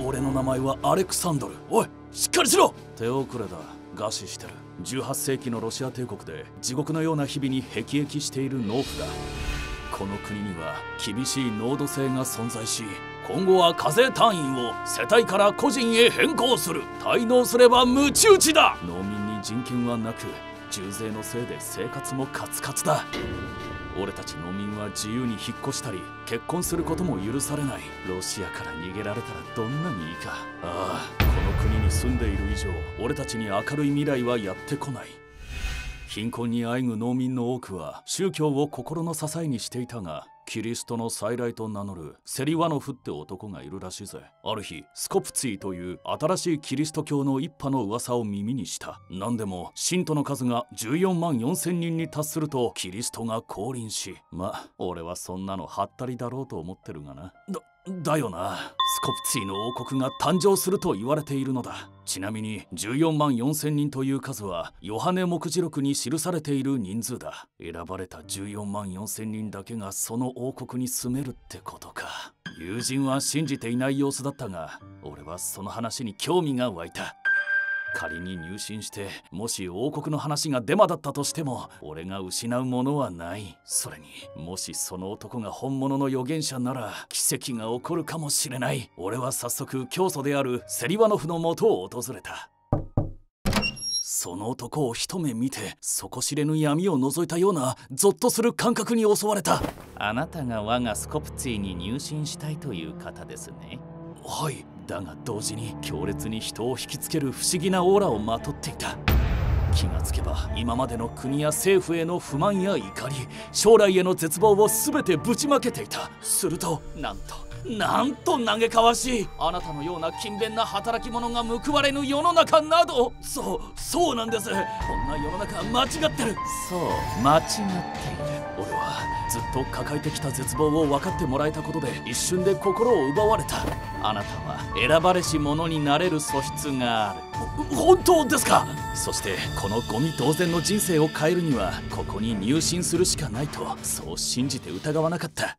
俺の名前はアレクサンドル。おいしっかりしろ！手遅れだ。餓死してる。18世紀のロシア帝国で地獄のような日々に辟易している農夫だ。この国には厳しい濃度制が存在し今後は課税単位を世帯から個人へ変更する。滞納すればムチ打ちだ。農民に人権はなく重税のせいで生活もカツカツだ俺たち農民は自由に引っ越したり結婚することも許されない。ロシアから逃げられたらどんなにいいか。ああこの国に住んでいる以上俺たちに明るい未来はやってこない。貧困にあえぐ農民の多くは宗教を心の支えにしていたがキリストの再来と名乗るセリワノフって男がいるらしいぜ。ある日スコプツィという新しいキリスト教の一派の噂を耳にした。何でも信徒の数が14万4千人に達するとキリストが降臨し。ま俺はそんなのハったりだろうと思ってるがな。だよな。スコプツィの王国が誕生すると言われているのだ。ちなみに14万4000人という数はヨハネ目次録に記されている人数だ。選ばれた14万4000人だけがその王国に住めるってことか。友人は信じていない様子だったが俺はその話に興味が湧いた。仮に入信してもし王国の話がデマだったとしても俺が失うものはない。それにもしその男が本物の預言者なら奇跡が起こるかもしれない。俺は早速教祖であるセリワノフのもとを訪れた。その男を一目見て底知れぬ闇を覗いたようなゾッとする感覚に襲われた。あなたが我がスコプツィに入信したいという方ですね。はいだが同時に強烈に人を引きつける不思議なオーラをまとっていた。気がつけば今までの国や政府への不満や怒り将来への絶望を全てぶちまけていた。するとなんとなんと嘆かわしい。あなたのような勤勉な働き者が報われぬ世の中など。そうそうなんです。こんな世の中間違ってる。そう。間違っているずっと抱えてきた絶望を分かってもらえたことで一瞬で心を奪われた。あなたは選ばれし者になれる素質がある。本当ですか？そしてこのゴミ同然の人生を変えるにはここに入信するしかないとそう信じて疑わなかった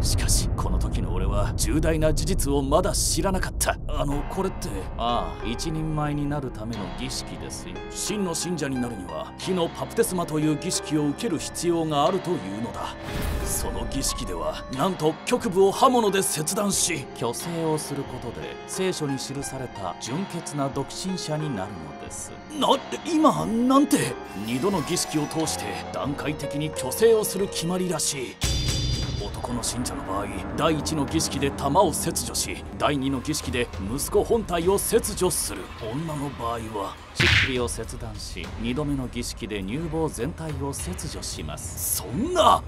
しかしこの時の俺は重大な事実をまだ知らなかった。あのこれってああ一人前になるための儀式ですよ。真の信者になるには火のパプテスマという儀式を受ける必要があるというのだ。その儀式ではなんと局部を刃物で切断し虚勢をすることで聖書に記された純潔な独身者になるのです。な今なんて？二度の儀式を通して段階的に虚勢をする決まりらしい。男の信者の場合第一の儀式で玉を切除し第二の儀式で息子本体を切除する。女の場合は乳首を切断し2度目の儀式で乳房全体を切除します。そんな！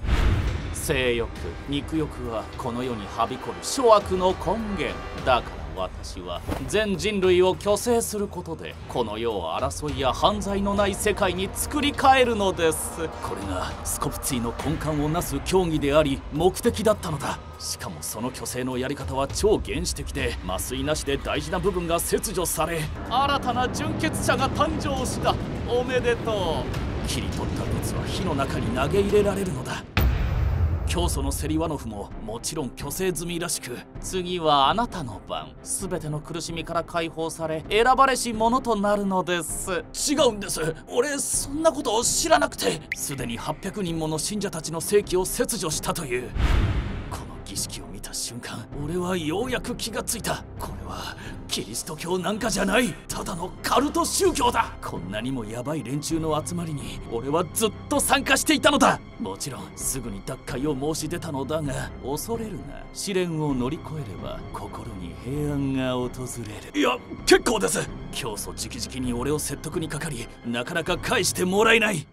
性欲肉欲はこの世にはびこる諸悪の根源。だから私は全人類を虚勢することでこの世を争いや犯罪のない世界に作り変えるのです。これがスコプツィの根幹をなす競技であり目的だったのだ。しかもその虚勢のやり方は超原始的で麻酔なしで大事な部分が切除され新たな純血者が誕生した。おめでとう。切り取った物は火の中に投げ入れられるのだ。教祖のセリワノフももちろん虚勢済みらしく次はあなたの番。全ての苦しみから解放され選ばれし者となるのです。違うんです。俺そんなことを知らなくて。すでに800人もの信者たちの正規を切除したという儀式を見た瞬間俺はようやく気がついた。これはキリスト教なんかじゃないただのカルト宗教だ。こんなにもヤバい連中の集まりに俺はずっと参加していたのだ。もちろんすぐに脱会を申し出たのだが恐れるな試練を乗り越えれば心に平安が訪れる。いや結構です。教祖直々に俺を説得にかかりなかなか返してもらえない。身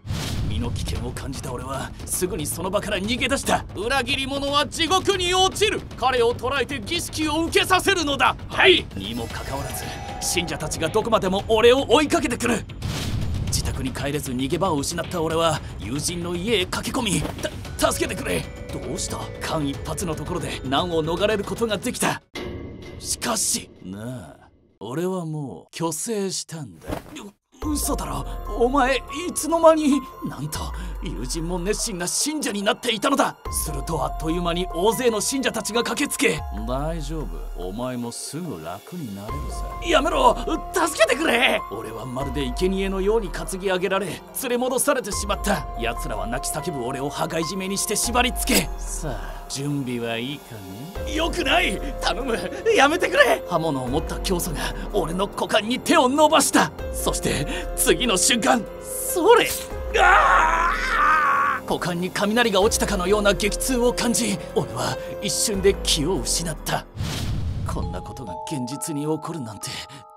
の危険を感じた俺はすぐにその場から逃げ出した。裏切り者は地獄に落ちる。彼を捕らえて儀式を受けさせるのだ。はい。にもかかわらず信者たちがどこまでも俺を追いかけてくる。自宅に帰れず逃げ場を失った俺は友人の家へ駆け込み。た助けてくれ。どうした？間一髪のところで難を逃れることができた。しかしなあ。俺はもう虚勢したんだ嘘だろ。お前いつの間になんと友人も熱心な信者になっていたのだ。するとあっという間に大勢の信者たちが駆けつけ。大丈夫。お前もすぐ楽になれるさやめろ。助けてくれ。俺はまるで生贄のように担ぎ上げられ連れ戻されてしまった。奴らは泣き叫ぶ俺を羽交い締めにして縛り付け。さあ準備はいいかね？よくない。頼む。やめてくれ。刃物を持った教祖が俺の股間に手を伸ばした。そして次の瞬間それ。股間に雷が落ちたかのような激痛を感じ俺は一瞬で気を失った。こんなことが現実に起こるなんて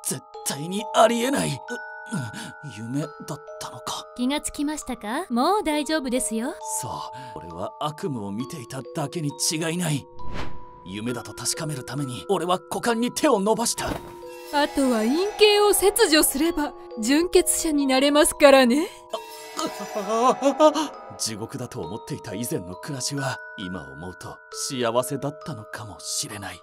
絶対にありえない。夢だったのか。気がつきましたか？もう大丈夫ですよ。そう俺は悪夢を見ていただけに違いない。夢だと確かめるために俺は股間に手を伸ばした。あとは陰茎を切除すれば純血者になれますからね。地獄だと思っていた以前の暮らしは今思うと幸せだったのかもしれない。